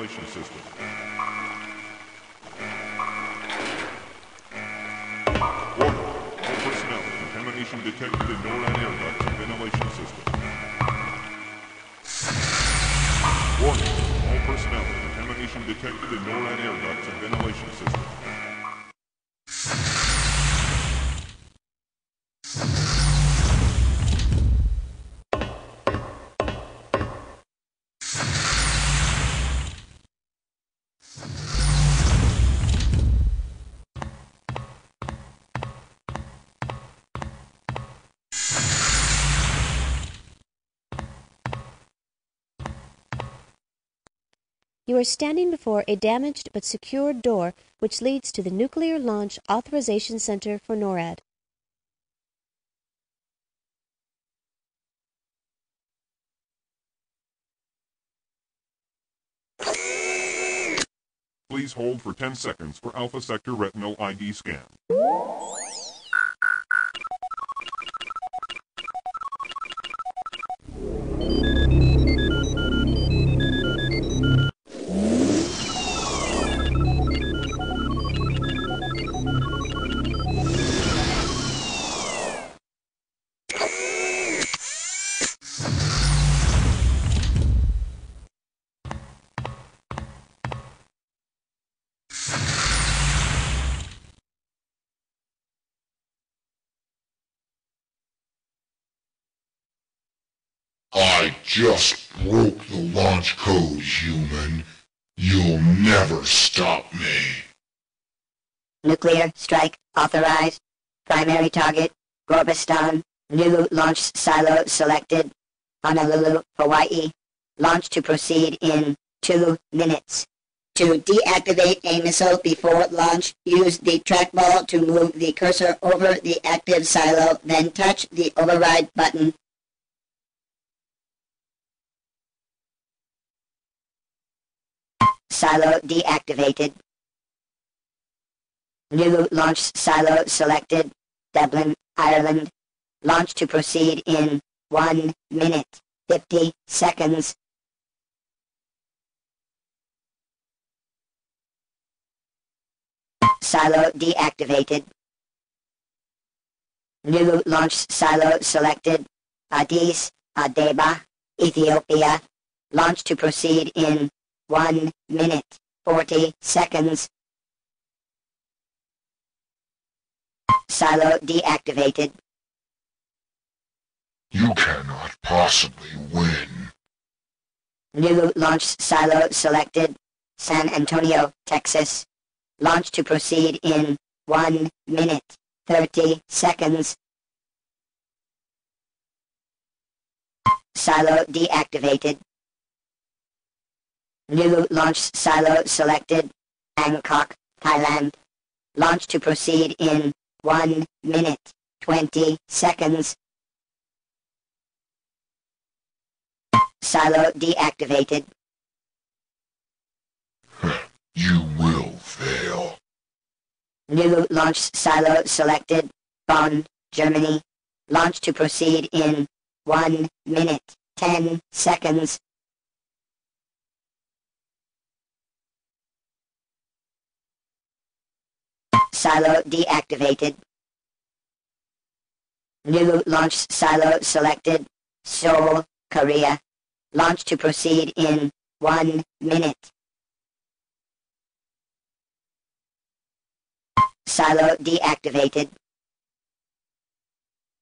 ventilation system. Warning. All personnel. Contamination detected in NORAD air ducts and ventilation system. Warning. All personnel. Contamination detected in NORAD air ducts and ventilation system. You are standing before a damaged but secured door which leads to the Nuclear Launch Authorization Center for NORAD. Please hold for 10 seconds for Alpha Sector Retinal ID scan. I just broke the launch code, human. You'll never stop me. Nuclear strike authorized. Primary target, Gorbistan. New launch silo selected. Honolulu, Hawaii. Launch to proceed in two minutes. To deactivate a missile before launch, use the trackball to move the cursor over the active silo, then touch the override button. Silo deactivated. New launch silo selected. Dublin, Ireland. Launch to proceed in 1 minute 50 seconds. Silo deactivated. New launch silo selected. Addis Ababa, Ethiopia. Launch to proceed in 1 minute 40 seconds. Silo deactivated. You cannot possibly win. New launch silo selected. San Antonio, Texas. Launch to proceed in 1 minute 30 seconds. Silo deactivated. New launch silo selected. Bangkok, Thailand. Launch to proceed in 1 minute 20 seconds. Silo deactivated. You will fail. New launch silo selected. Bonn, Germany. Launch to proceed in 1 minute 10 seconds. Silo deactivated. New launch silo selected. Seoul, Korea. Launch to proceed in 1 minute. Silo deactivated.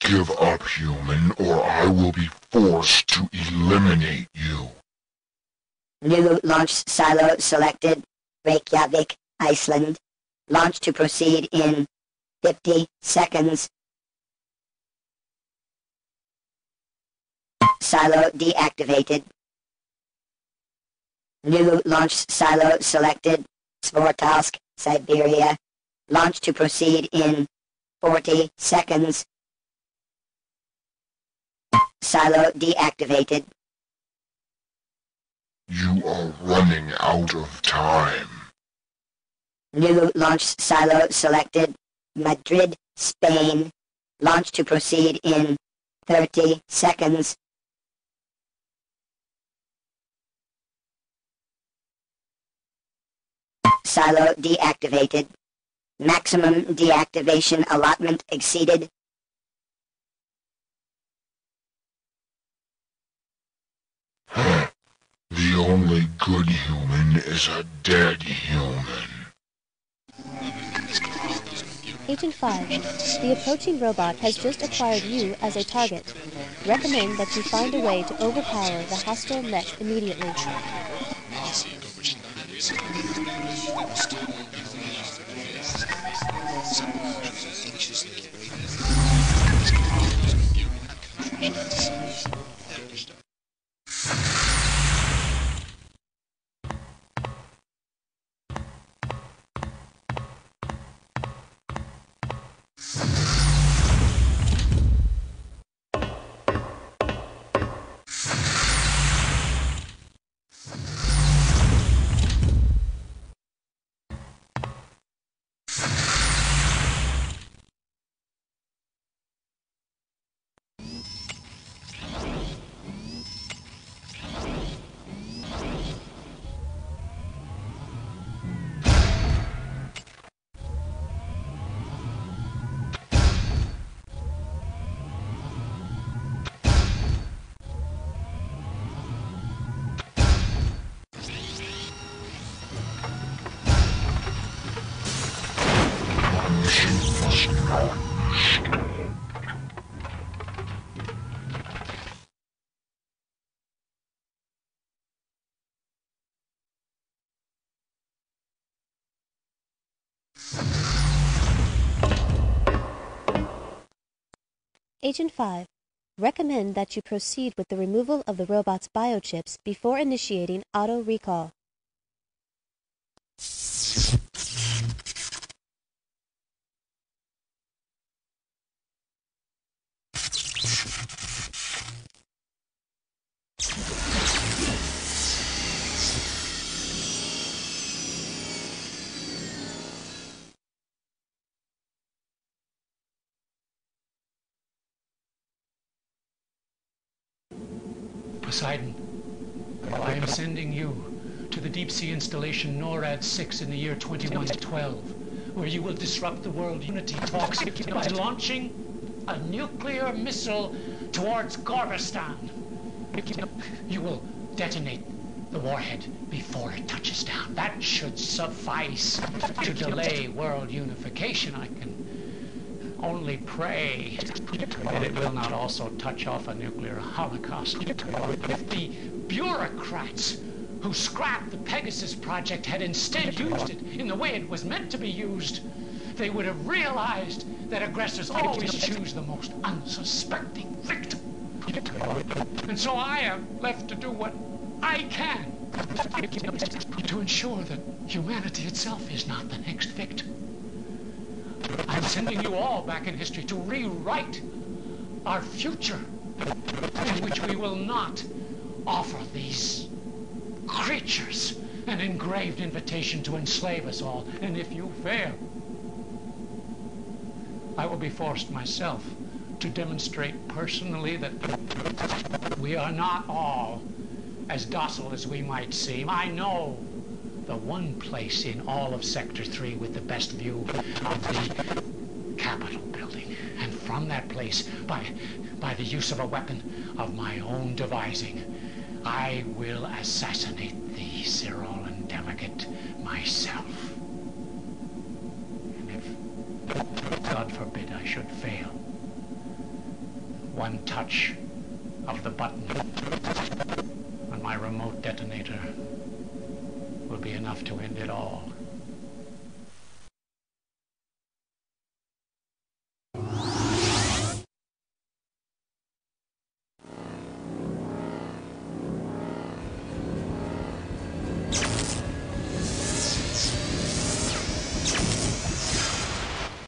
Give up, human, or I will be forced to eliminate you. New launch silo selected. Reykjavik, Iceland. Launch to proceed in 50 seconds. Silo deactivated. New launch silo selected. Svortovsk, Siberia. Launch to proceed in 40 seconds. Silo deactivated. You are running out of time. New launch silo selected. Madrid, Spain. Launch to proceed in 30 seconds. silo deactivated. Maximum deactivation allotment exceeded. The only good human is a dead human. Agent 5, the approaching robot has just acquired you as a target. Recommend that you find a way to overpower the hostile mech immediately. Agent 5, recommend that you proceed with the removal of the robot's biochips before initiating auto recall. Poseidon, I am sending you to the deep sea installation NORAD 6 in the year 2112, where you will disrupt the world unity talks by launching a nuclear missile towards Gorbistan. You will detonate the warhead before it touches down. That should suffice to delay world unification. I can only pray that it will not also touch off a nuclear holocaust. If the bureaucrats who scrapped the Pegasus project had instead used it in the way it was meant to be used, they would have realized that aggressors always choose the most unsuspecting victim. And so I am left to do what I can to ensure that humanity itself is not the next victim. I'm sending you all back in history to rewrite our future in which we will not offer these creatures an engraved invitation to enslave us all. And if you fail, I will be forced myself to demonstrate personally that we are not all as docile as we might seem. I know the one place in all of Sector 3 with the best view of the Capitol building. And from that place, by, by the use of a weapon of my own devising, I will assassinate the Cyrollan delegate myself. And if, God forbid, I should fail, one touch of the button on my remote detonator will be enough to end it all.